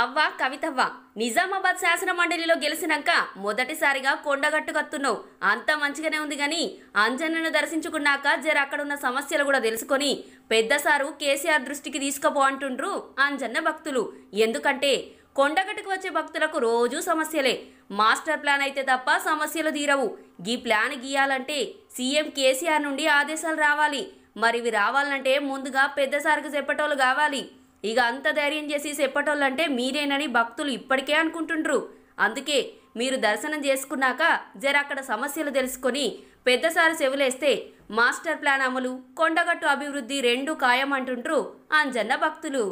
అవ్వ కవితవ్వ నిజామాబాద్ శాసన మండలిలో గెలిచినాక మొదటిసారిగా కొండగట్టు కత్తున్నావు. అంత మంచిగానే ఉంది గాని అంజన్నను దర్శించుకున్నాక జర అక్కడున్న సమస్యలు కూడా తెలుసుకొని పెద్దసారు కేసీఆర్ దృష్టికి తీసుకుపో అంటుండ్రు అంజన్న భక్తులు. ఎందుకంటే కొండగట్టుకు వచ్చే భక్తులకు రోజూ సమస్యలే. మాస్టర్ ప్లాన్ అయితే తప్ప సమస్యలు తీరవు. గీ ప్లాన్ గీయాలంటే సీఎం కేసీఆర్ నుండి ఆదేశాలు రావాలి. మరి ఇవి రావాలంటే ముందుగా పెద్దసారికి చెప్పటోళ్ళు కావాలి. ఇక అంత ధైర్యం చేసి చెప్పటోళ్ళంటే మీరేనని భక్తులు ఇప్పటికే అనుకుంటుండ్రు. అందుకే మీరు దర్శనం చేసుకున్నాక జర అక్కడ సమస్యలు తెలుసుకొని పెద్దసారి చెవులేస్తే మాస్టర్ ప్లాన్ అమలు కొండగట్టు అభివృద్ధి రెండు ఖాయం అంటుండ్రు అంజన్న భక్తులు.